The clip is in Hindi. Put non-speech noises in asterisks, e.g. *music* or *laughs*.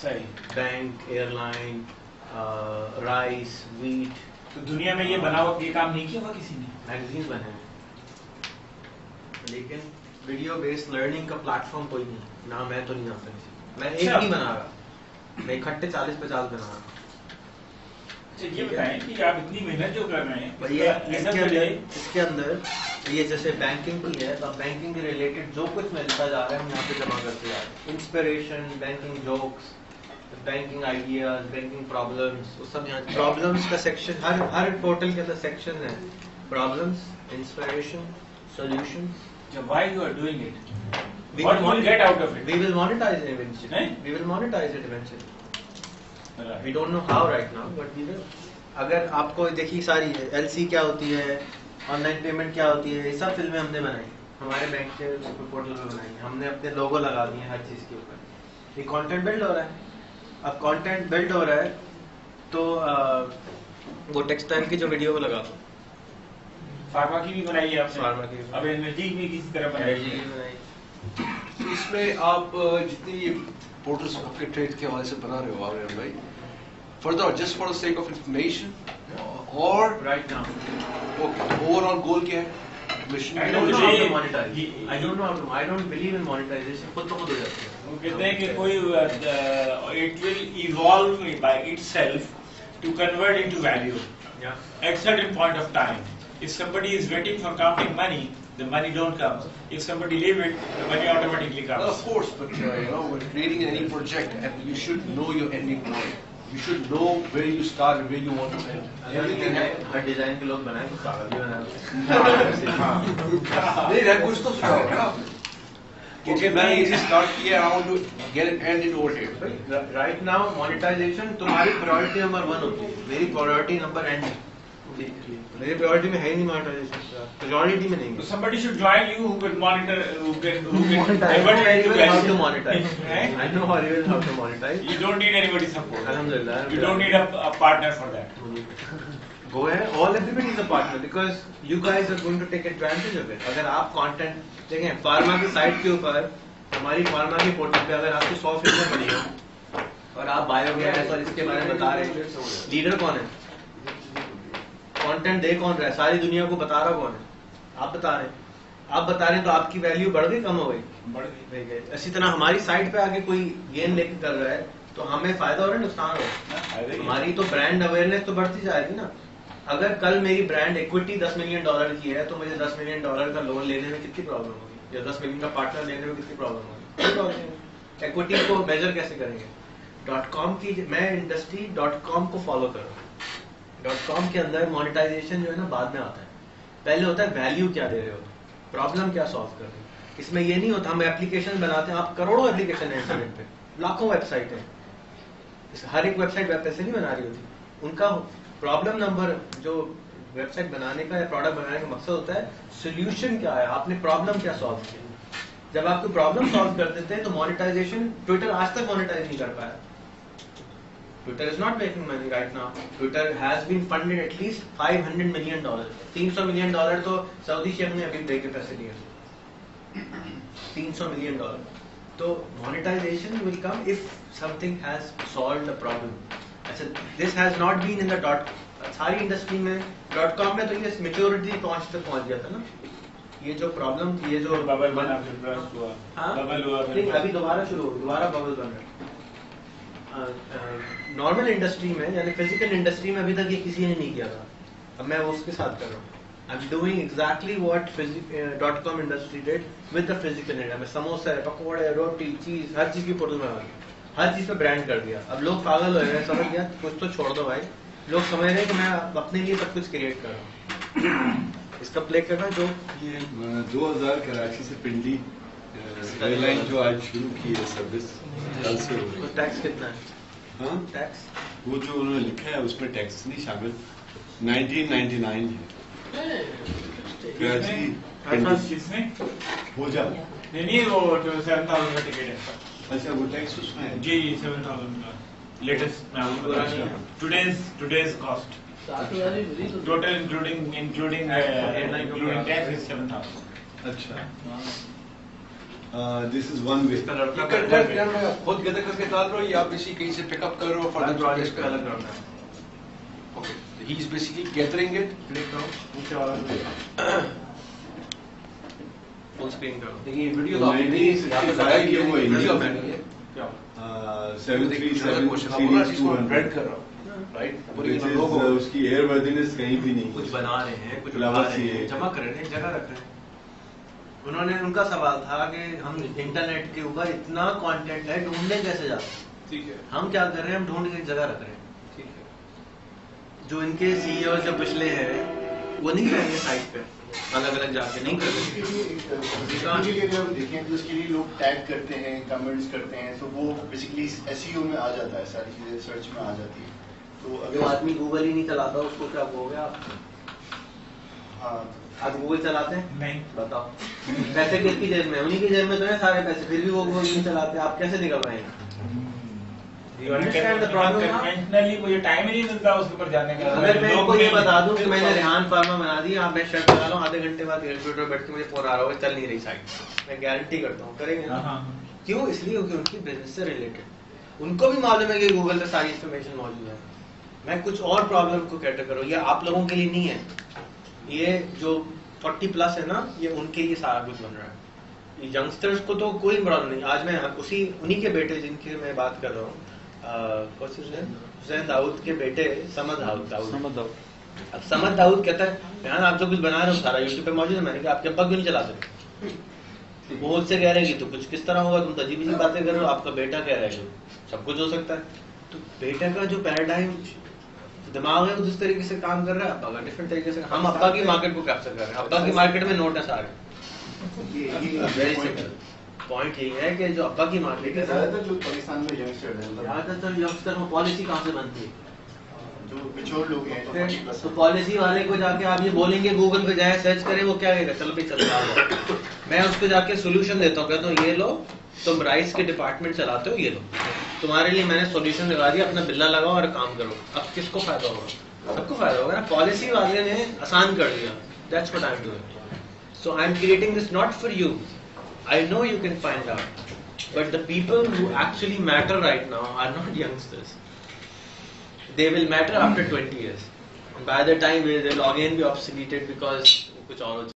सही बैंक एयरलाइन राइस वीट तो दुनिया में ये बनावट ये काम नहीं किया हुआ किसी ने? मैगजीन बने हैं। लेकिन वीडियो बेस्ड लर्निंग का प्लेटफॉर्म कोई नहीं ना मैं तो नहीं आता किसी मैं एक अच्छा। नहीं बना रहा। मैं इकट्ठे चालीस पचास बना रहा अच्छा ये बताएँ कि आप इतनी मेहनत जो कर रहे हैं अंदर इसके अंदर ये जैसे बैंकिंग की है तो बैंकिंग के रिलेटेड जो कुछ मिलता जा रहा है हम यहाँ पे जमा करते जा रहे हैं। Inspiration banking jokes banking ideas banking problems वो सब यहाँ प्रॉब्लम्स का सेक्शन हर हर पोर्टल के अंदर सेक्शन है। Problems inspiration So why you are doing it? We What will get out of it? we will monetize it eventually. नहीं? we will monetize it eventually. Right. we don't know how right now but we will. अगर आपको देखिए सारी एलसी क्या होती है ऑनलाइन पेमेंट क्या होती है ये सब फ़िल्में हमने बनाई। हमारे बैंक के पोर्टल पे बनाई। हमने अपने लोगो लगा दिए हर चीज़ के ऊपर। ये कंटेंट बिल्ड हो रहा है। अब कंटेंट बिल्ड हो रहा है तो अ, वो टेक्सटाइल की जो वीडियो को लगा दो। फार्मा की भी बनाई है आपने। फार्मा की। अब एनर्जी भी किसी तरह बनाई है। तो इसमें आप जितनी ये पोर्टल्स आपके ट्रेड के हवाले से बना रहे हो आर्यन भाई further just for the sake of information और right now okay overall goal क्या है? Mission I I don't don't know how to believe- monetize. he- I don't know how to. I don't believe in monetization. खुद तो खुद हो जाती है. वो कहते हैं कि कोई it will evolve by itself to convert into value Yeah. at certain point of time. If somebody is waiting for counting money, the money don't come. If somebody leave it, the money automatically Well, comes. of course, but uh, you know, when creating any project, and you should know your ending point. You should know way you start and you you टू. हर डिज़ाइन के लोग बनाए तो भी बनाए। *laughs* नहीं कुछ तो सुझाव ना। क्योंकि मैंने इसे स्टार्ट किया I want to get end it over here right now monetisation तुम्हारी प्रायोरिटी नंबर वन होती है। मेरी प्रायोरिटी नंबर एंड अगर आप कॉन्टेंट देखें फार्मा की साइट के ऊपर हमारी फार्मा के पोर्टल पे अगर आपकी सॉफ्टवेयर बनी है और आप बायोग्राफ और इसके बारे में बता रहे हैं लीडर कौन है? कंटेंट दे कौन रहा है? सारी दुनिया को बता रहा कौन है? आप बता रहे हैं। आप बता रहे हैं तो आपकी वैल्यू बढ़ गई कम हो गई? बढ़ गई। इसी तरह हमारी साइट पे आके कोई गेम लेके कर रहा है तो हमें फ़ायदा हो रहा है। नुकसान हो रहा। हमारी तो ब्रांड अवेयरनेस तो बढ़ती जाएगी ना। अगर कल मेरी ब्रांड इक्विटी 10 मिलियन डॉलर की है तो मुझे 10 मिलियन डॉलर का लोन लेने में कितनी प्रॉब्लम होगी? या 10 मिलियन का पार्टनर लेने में कितनी प्रॉब्लम होगी? इक्विटी को मेजर कैसे करेंगे? डॉट कॉम की मैं इंडस्ट्री डॉट कॉम को फॉलो कर रहा हूँ। डॉट कॉम के अंदर मोनेटाइजेशन जो है ना बाद में आता है। पहले होता है वैल्यू क्या दे रहे हो प्रॉब्लम क्या सॉल्व कर रहे हो। इसमें ये नहीं होता, हम एप्लीकेशन बनाते हैं, आप करोड़ों एप्लीकेशन है इंटरनेट पे, लाखों वेबसाइट है। हर एक वेबसाइट वेब पैसे नहीं बना रही होती। उनका प्रॉब्लम नंबर जो वेबसाइट बनाने का या प्रोडक्ट बनाने का मकसद होता है सोल्यूशन क्या है, आपने प्रॉब्लम क्या सॉल्व किया? जब आप कोई प्रॉब्लम सॉल्व कर देते हैं तो मोनेटाइजेशन ट्विटर आज तक मोनेटाइज नहीं कर पाया। Twitter is not making money right now Twitter has been funded at least 500 million dollar 300 million dollar तो सऊदी शेख ने अभी दे के पैसे लिए 300 मिलियन डॉलर तो monetisation will come if something has solved the problem अच्छा this has not been in the dot सारी इंडस्ट्री में डॉट कॉम में तो ये मेच्योरिटी पहुँच तक पहुँच गया था ना। ये जो प्रॉब्लम थी ये जो बबल बना फिर हुआ। हाँ? बबल हुआ अभी दोबारा शुरू हो दोबारा बबल बन रहा है। नॉर्मल इंडस्ट्री में यानी फ़िज़िकल इंडस्ट्री में अभी तक ये किसी ने नहीं किया था। अब मैं वो उसके साथ कर रहा हूँ। I am doing exactly what dot com industry did with the physical India में। समोसा है पकौड़े रोटी चीज़ हर चीज़ की पोर्टल में आ गई हर चीज़ पे ब्रांड कर दिया। अब लोग पागल हो रहे हैं समझ गया कुछ तो छोड़ दो भाई। लोग समझ रहे हैं कि मैं अपने लिए सब कुछ क्रिएट कर रहा हूँ। इसका प्ले करना जो ये दो हज़ार कराची से पिंडी एयरलाइन जो आज शुरू की है सर्विस कल से हो रही है। टैक्स कितना है? हाँ? टैक्स वो जो उन्होंने लिखा है उसमें टैक्स नहीं शामिल। 1999 है। कराची हो जा नहीं नहीं वो सेवन थाउज़ेंड का टिकट है। अच्छा वो टैक्स उसमें है। जी जी सेवन थाउज़ेंड का। Latest today's today's cost total including including including tax is seven thousand अच्छा। This is one way. इसका लड़का You can का let them know, खुद गदर करके डाल रहे हो या आप इसी कहीं से पिकअप कर रहे हो फर्दर प्रोजेक्ट प्रोजेक्ट का अलग करना है okay he is basically gathering it click करो नीचे वाला फुल स्क्रीन करो। देखिए वीडियो तो आपने नहीं यहाँ पे लगाई कि वो है वीडियो मैंने है। क्या? Uh, seven three seven question आप बोला series इसको two ब्रेड hundred. कर रहा हूँ राइट उसकी एयर वर्दीनेस कहीं भी नहीं कुछ बना रहे हैं कुछ है। जमा कर रहे हैं जगह रख रहे हैं। उन्होंने उनका सवाल था कि हम इंटरनेट के ऊपर इतना कंटेंट है ढूँढने कैसे जाते हैं? ठीक है। हम क्या कर रहे हैं? हम ढूंढ के जगह रख रहे हैं। ठीक है। जो इनके सीईओ जो पिछले हैं वो नहीं रहेंगे साइट पे। अलग अलग जाके नहीं कर देखें तो उसके लिए लोग टैग करते हैं कमेंट्स करते हैं तो वो बेसिकली एसईओ में आ जाता है सारी चीज़ें सर्च में आ जाती है। तो अगर आदमी गूगल ही नहीं चलाता उसको क्या कहोगे आप हाँ आप गूगल चलाते हैं? नहीं। बताओ। पैसे किसकी जेब में? उन्हीं की जेब में तो है सारे पैसे फिर भी वो गूगल नहीं चलाते। आप कैसे निकल टाइम ही? नहीं मिलता उसके ऊपर जाने का अगर मैं आपको ये बता दूँ कि मैंने रेहान फार्मा बना दी आप मैं शर्ट लगा लूँ आधे घंटे बाद बैठ के मुझे फ़ोन आ रहा होगा चल नहीं रही साइट मैं गारंटी करता हूँ करेंगे हाँ, हाँ। क्यों? इसलिए क्योंकि उनकी बिज़नेस से रिलेटेड उनको भी मालूम है कि गूगल पे सारी इन्फॉर्मेशन मौजूद है। मैं कुछ और प्रॉब्लम को कैटर करूँ ये आप लोगों के लिए नहीं है। ये जो 40 प्लस है ना ये उनके लिए सारा कुछ बन रहा है। यंगस्टर्स को तो कोई प्रॉब्लम नहीं। आज मैं उसी उन्हीं के बेटे जिनकी मैं बात कर रहा हूँ हुसैन? दाऊद के बेटे समद दाऊद दाऊद। अब समद दाऊद कहता है बयान आप जो कुछ बना रहे हो सारा यूट्यूब पे मौजूद है। मैंने कहा आपके अब्बा क्यों नहीं चला सकते वो मुझसे कह रहे कि तो कुछ किस तरह होगा? तुम तो अजीब बातें कर रहे हो आपका बेटा कह रहा है सब कुछ हो सकता है। तो बेटा का जो पैराडाइम दिमाग है वो जिस तरीके से काम कर रहा है अब्बा का डिफरेंट तरीके से हम अब्बा की मार्केट को कैप्चर कर रहे हैं। अब्बा की मार्केट में नोट है सारे। ये ये वेरी सिंपल पॉइंट यही है कि जो अब्बा की मार्केट है ज़्यादातर जो पाकिस्तान में यंगस्टर है मतलब ज़्यादातर यंगस्टर में पॉलिसी कहाँ से बनती है? जो लोग हैं जो 40 प्लस तो पॉलिसी वाले को जाके आप ये बोलेंगे गूगल पे जाए सर्च करें वो क्या कहेगा? चलो भाई चलता है मैं उसको जाके सोल्यूशन देता हूँ कहता हूँ ये लो तुम राइस के डिपार्टमेंट चलाते हो ये लो। तुम्हारे लिए मैंने सोल्यूशन लगा दिया, अपना बिल्ला लगाओ और काम करो। अब किसको फ़ायदा होगा? सबको फ़ायदा होगा ना? पॉलिसी वाले ने आसान कर दिया। That's what I am doing so I am creating this not for you I know you can find out but the people who actually matter right now are not youngsters they will matter after 20 years by the time they will again be obsoleted because कुछ और